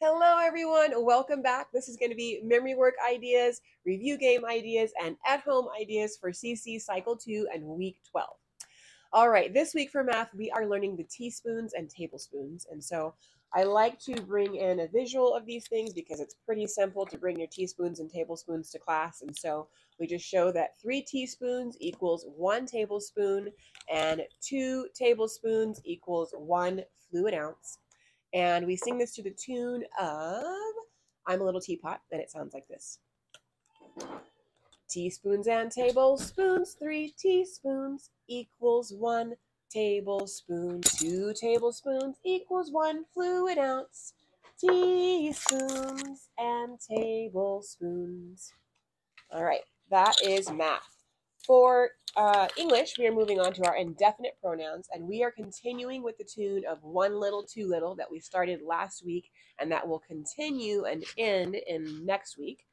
Hello, everyone. Welcome back. This is going to be memory work ideas, review game ideas, and at home ideas for CC Cycle 2 and Week 12. All right, this week for math, we are learning the teaspoons and tablespoons. And so I like to bring in a visual of these things because it's pretty simple to bring your teaspoons and tablespoons to class. And so we just show that three teaspoons equals one tablespoon, and two tablespoons equals one fluid ounce. And we sing this to the tune of I'm a Little Teapot, and it sounds like this Teaspoons and tablespoons, three teaspoons equals one tablespoon. Two tablespoons equals one fluid ounce. Teaspoons and tablespoons. All right, that is math. For uh, English, we are moving on to our indefinite pronouns, and we are continuing with the tune of One Little, Two Little that we started last week, and that will continue and end in next week.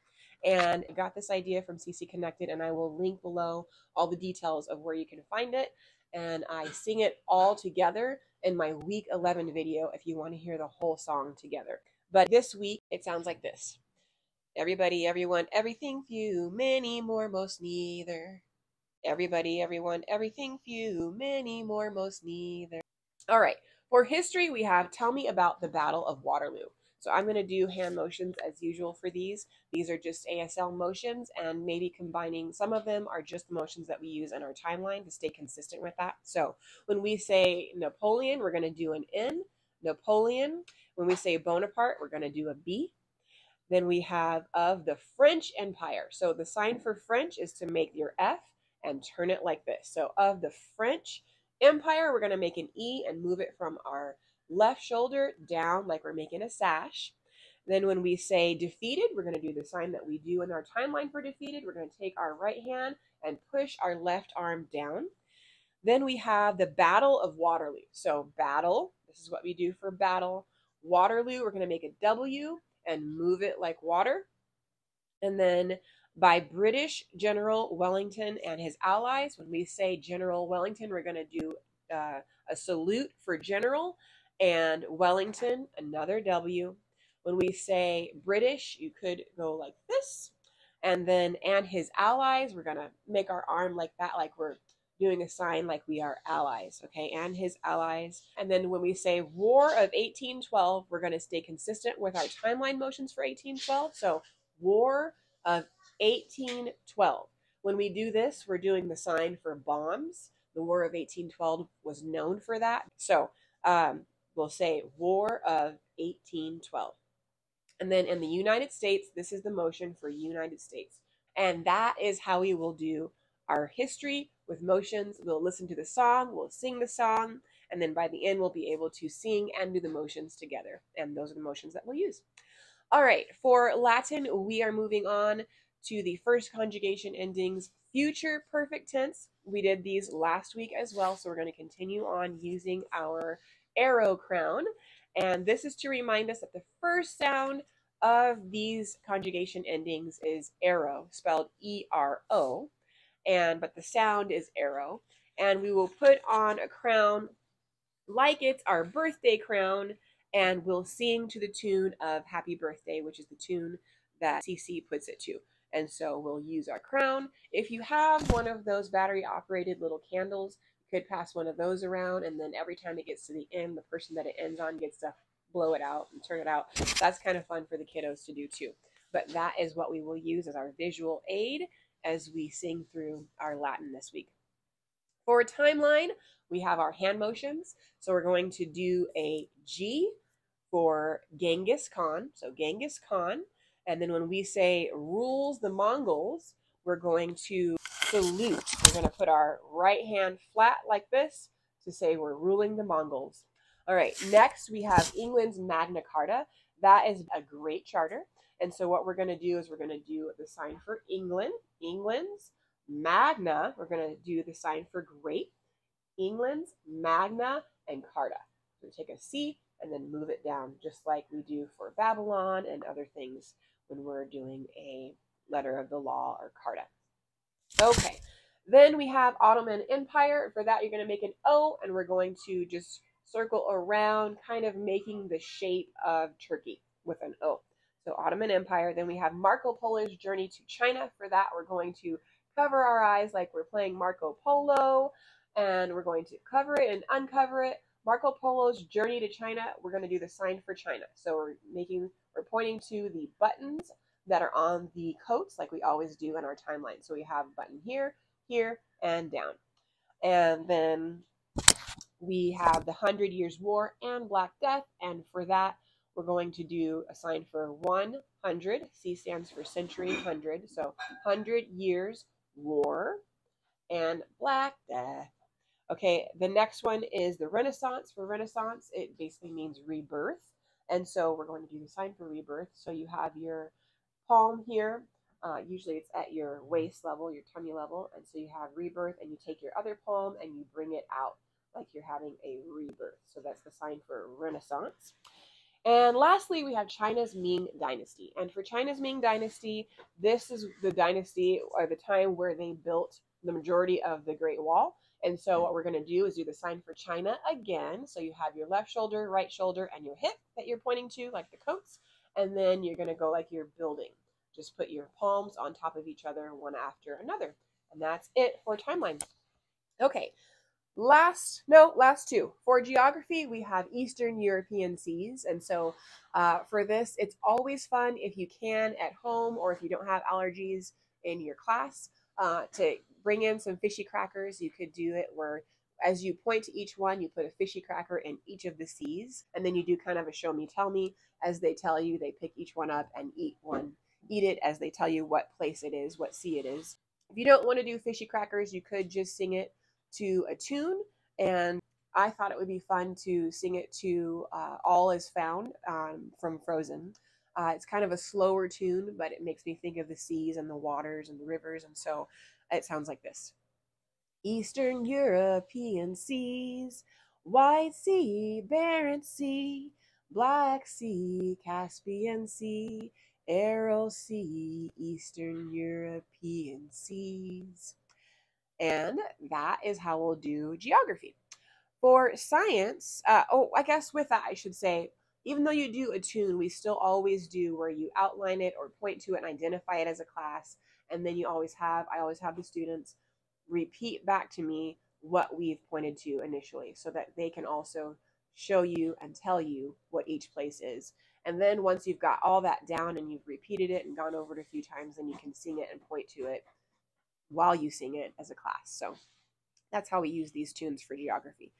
And I got this idea from CC Connected, and I will link below all the details of where you can find it. And I sing it all together in my week 11 video if you want to hear the whole song together. But this week, it sounds like this Everybody, everyone, everything, few, many more, most neither. Everybody, everyone, everything, few, many more, most neither. All right, for history, we have Tell Me About the Battle of Waterloo. So I'm going to do hand motions as usual for these. These are just ASL motions and maybe combining some of them are just the motions that we use in our timeline to stay consistent with that. So when we say Napoleon, we're going to do an N, Napoleon. When we say Bonaparte, we're going to do a B. Then we have of the French Empire. So the sign for French is to make your F and turn it like this. So of the French Empire, we're going to make an E and move it from our left shoulder down like we're making a sash. Then when we say defeated, we're going to do the sign that we do in our timeline for defeated. We're going to take our right hand and push our left arm down. Then we have the Battle of Waterloo. So battle, this is what we do for battle. Waterloo, we're going to make a W and move it like water. And then by British General Wellington and his allies. When we say General Wellington, we're going to do uh, a salute for General and Wellington, another W. When we say British, you could go like this. And then, and his allies, we're going to make our arm like that, like we're doing a sign like we are allies, okay, and his allies. And then when we say War of 1812, we're going to stay consistent with our timeline motions for 1812. So War of 1812. When we do this, we're doing the sign for bombs. The War of 1812 was known for that. So um, we'll say War of 1812. And then in the United States, this is the motion for United States. And that is how we will do our history with motions. We'll listen to the song, we'll sing the song, and then by the end, we'll be able to sing and do the motions together. And those are the motions that we'll use. All right, for Latin, we are moving on to the first conjugation endings, future perfect tense. We did these last week as well, so we're going to continue on using our arrow crown. And this is to remind us that the first sound of these conjugation endings is arrow, spelled E-R-O, and but the sound is arrow. And we will put on a crown like it's our birthday crown, and we'll sing to the tune of Happy Birthday, which is the tune that CC puts it to. And so we'll use our crown. If you have one of those battery operated little candles, you could pass one of those around and then every time it gets to the end, the person that it ends on gets to blow it out and turn it out. That's kind of fun for the kiddos to do too. But that is what we will use as our visual aid as we sing through our Latin this week. For a timeline, we have our hand motions. So we're going to do a G for Genghis Khan. So Genghis Khan. And then when we say rules the Mongols, we're going to salute. We're going to put our right hand flat like this to say we're ruling the Mongols. All right, next we have England's Magna Carta. That is a great charter. And so what we're going to do is we're going to do the sign for England, England's Magna. We're going to do the sign for great, England's Magna and Carta. So take a C and then move it down just like we do for Babylon and other things when we're doing a letter of the law or carta. Okay, then we have Ottoman Empire. For that, you're going to make an O, and we're going to just circle around, kind of making the shape of Turkey. with an O. So Ottoman Empire. Then we have Marco Polo's journey to China. For that, we're going to cover our eyes like we're playing Marco Polo, and we're going to cover it and uncover it. Marco Polo's journey to China, we're going to do the sign for China. So we're making, we're pointing to the buttons that are on the coats like we always do in our timeline. So we have a button here, here, and down. And then we have the Hundred Years' War and Black Death. And for that, we're going to do a sign for 100. C stands for century, 100. So 100 years war and Black Death. Okay, the next one is the Renaissance. For Renaissance, it basically means rebirth. And so we're going to do the sign for rebirth. So you have your palm here. Uh, usually it's at your waist level, your tummy level. And so you have rebirth, and you take your other palm and you bring it out like you're having a rebirth. So that's the sign for Renaissance. And lastly, we have China's Ming Dynasty. And for China's Ming Dynasty, this is the dynasty or the time where they built the majority of the Great Wall. And so what we're going to do is do the sign for China again. So you have your left shoulder, right shoulder, and your hip that you're pointing to, like the coats. And then you're going to go like you're building. Just put your palms on top of each other, one after another. And that's it for timeline. Okay, Last, no, last two. For geography, we have Eastern European seas. And so uh, for this, it's always fun if you can at home or if you don't have allergies in your class uh, to bring in some fishy crackers. You could do it where as you point to each one, you put a fishy cracker in each of the seas. And then you do kind of a show me, tell me. As they tell you, they pick each one up and eat one. Eat it as they tell you what place it is, what sea it is. If you don't want to do fishy crackers, you could just sing it to a tune, and I thought it would be fun to sing it to uh, All Is Found um, from Frozen. Uh, it's kind of a slower tune, but it makes me think of the seas and the waters and the rivers, and so it sounds like this Eastern European seas, White Sea, Barents Sea, Black Sea, Caspian Sea, Aral Sea, Eastern European seas. And that is how we'll do geography. For science, uh, oh, I guess with that, I should say, even though you do a tune, we still always do where you outline it or point to it and identify it as a class. And then you always have, I always have the students repeat back to me what we've pointed to initially so that they can also show you and tell you what each place is. And then once you've got all that down and you've repeated it and gone over it a few times, then you can sing it and point to it while you sing it as a class. So that's how we use these tunes for geography.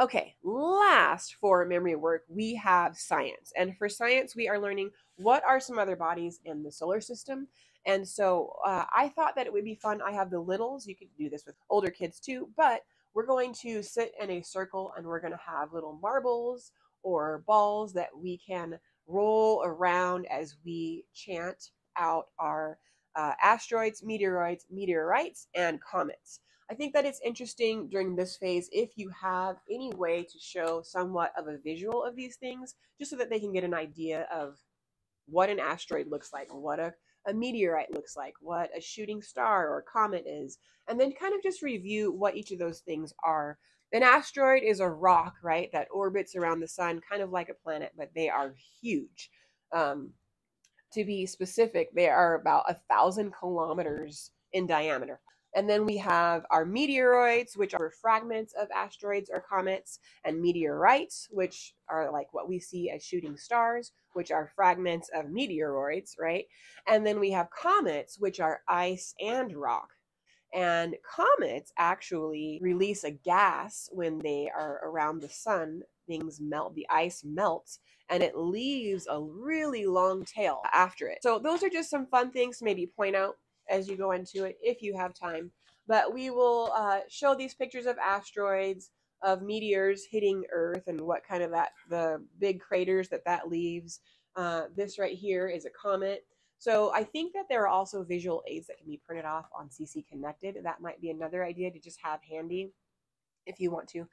Okay, last for memory work, we have science. And for science, we are learning what are some other bodies in the solar system. And so uh, I thought that it would be fun. I have the littles. You could do this with older kids too, but we're going to sit in a circle and we're going to have little marbles or balls that we can roll around as we chant out our uh, asteroids, meteoroids, meteorites, and comets. I think that it's interesting during this phase if you have any way to show somewhat of a visual of these things, just so that they can get an idea of what an asteroid looks like, what a, a meteorite looks like, what a shooting star or comet is, and then kind of just review what each of those things are. An asteroid is a rock, right, that orbits around the sun, kind of like a planet, but they are huge. Um, to be specific, they are about a thousand kilometers in diameter. And then we have our meteoroids, which are fragments of asteroids or comets, and meteorites, which are like what we see as shooting stars, which are fragments of meteoroids, right? And then we have comets, which are ice and rock. And comets actually release a gas when they are around the sun. Things melt, the ice melts, and it leaves a really long tail after it. So, those are just some fun things to maybe point out as you go into it if you have time. But we will uh, show these pictures of asteroids, of meteors hitting Earth, and what kind of that, the big craters that that leaves. Uh, this right here is a comet. So I think that there are also visual aids that can be printed off on CC Connected. That might be another idea to just have handy if you want to.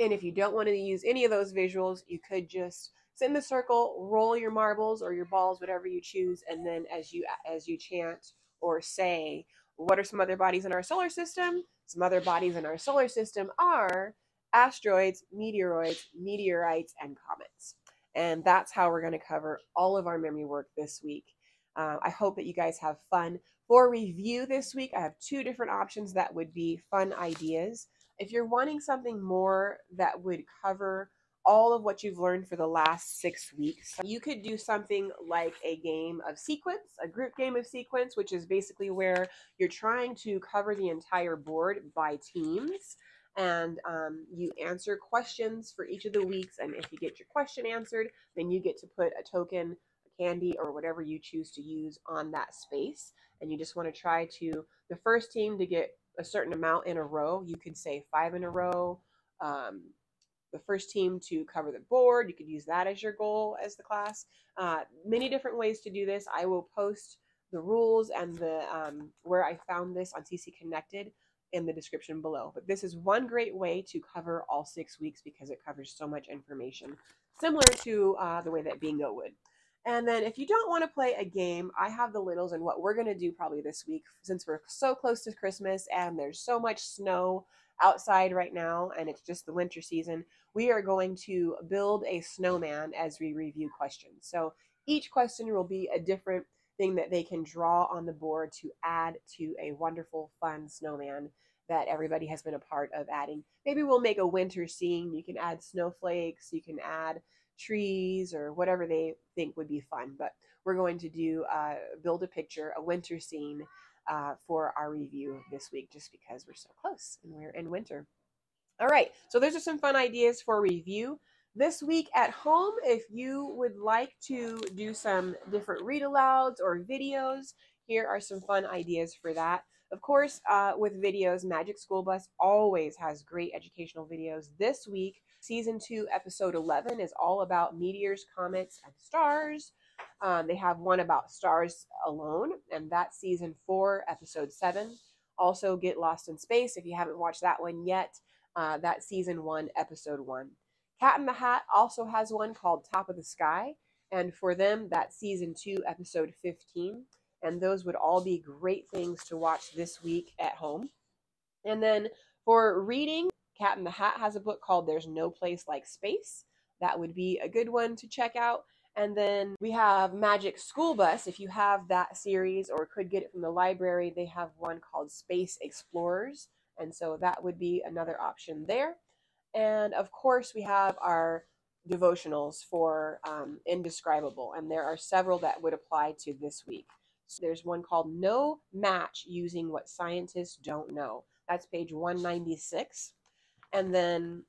And if you don't want to use any of those visuals, you could just sit in the circle, roll your marbles or your balls, whatever you choose, and then as you as you chant or say, what are some other bodies in our solar system? Some other bodies in our solar system are asteroids, meteoroids, meteorites, and comets. And that's how we're going to cover all of our memory work this week. Uh, I hope that you guys have fun. For review this week, I have two different options that would be fun ideas. If you're wanting something more that would cover all of what you've learned for the last six weeks. You could do something like a game of sequence, a group game of sequence, which is basically where you're trying to cover the entire board by teams. And um, you answer questions for each of the weeks. And if you get your question answered, then you get to put a token, a candy, or whatever you choose to use on that space. And you just want to try to, the first team to get a certain amount in a row, you could say five in a row. Um, the first team to cover the board. You could use that as your goal as the class. Uh, many different ways to do this. I will post the rules and the um, where I found this on CC Connected in the description below. But this is one great way to cover all six weeks because it covers so much information, similar to uh, the way that Bingo would. And then if you don't want to play a game, I have the littles and what we're going to do probably this week since we're so close to Christmas and there's so much snow outside right now and it's just the winter season, we are going to build a snowman as we review questions. So each question will be a different thing that they can draw on the board to add to a wonderful, fun snowman that everybody has been a part of adding. Maybe we'll make a winter scene. You can add snowflakes, you can add trees or whatever they think would be fun. But we're going to do uh, build a picture, a winter scene uh, for our review this week just because we're so close and we're in winter. All right, so those are some fun ideas for review. This week at home, if you would like to do some different read alouds or videos, here are some fun ideas for that. Of course, uh, with videos, Magic School Bus always has great educational videos. This week, season two, episode 11 is all about meteors, comets, and stars. Um, they have one about stars alone, and that's season four, episode seven. Also, Get Lost in Space if you haven't watched that one yet. Uh, that's season one, episode one. Cat in the Hat also has one called Top of the Sky, and for them, that's season two, episode 15. And those would all be great things to watch this week at home. And then for reading, Cat in the Hat has a book called There's No Place Like Space. That would be a good one to check out. And then we have Magic School Bus. If you have that series or could get it from the library, they have one called Space Explorers. And so that would be another option there. And of course, we have our devotionals for um, Indescribable. And there are several that would apply to this week. So there's one called No Match Using What Scientists Don't Know. That's page 196. And then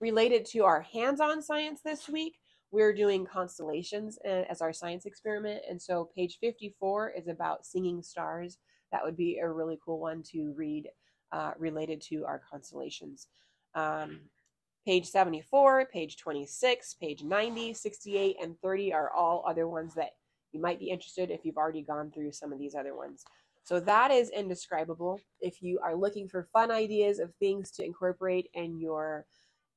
related to our hands on science this week, we're doing constellations as our science experiment. And so page 54 is about singing stars. That would be a really cool one to read uh, related to our constellations. Um, page 74, page 26, page 90, 68, and 30 are all other ones that you might be interested if you've already gone through some of these other ones. So that is indescribable. If you are looking for fun ideas of things to incorporate in your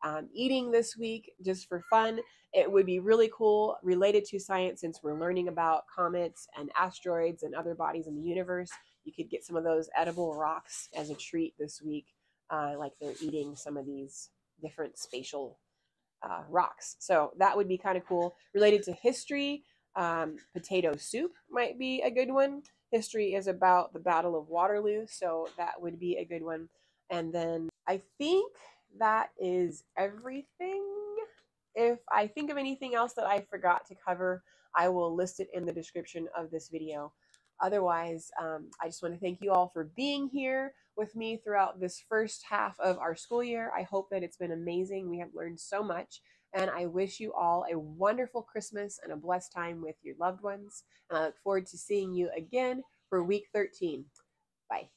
um, eating this week just for fun. It would be really cool related to science since we're learning about comets and asteroids and other bodies in the universe. You could get some of those edible rocks as a treat this week, uh, like they're eating some of these different spatial uh, rocks. So that would be kind of cool. Related to history, um, potato soup might be a good one. History is about the Battle of Waterloo, so that would be a good one. And then I think that is everything. If I think of anything else that I forgot to cover, I will list it in the description of this video. Otherwise, um, I just want to thank you all for being here with me throughout this first half of our school year. I hope that it's been amazing. We have learned so much, and I wish you all a wonderful Christmas and a blessed time with your loved ones. And I look forward to seeing you again for week 13. Bye.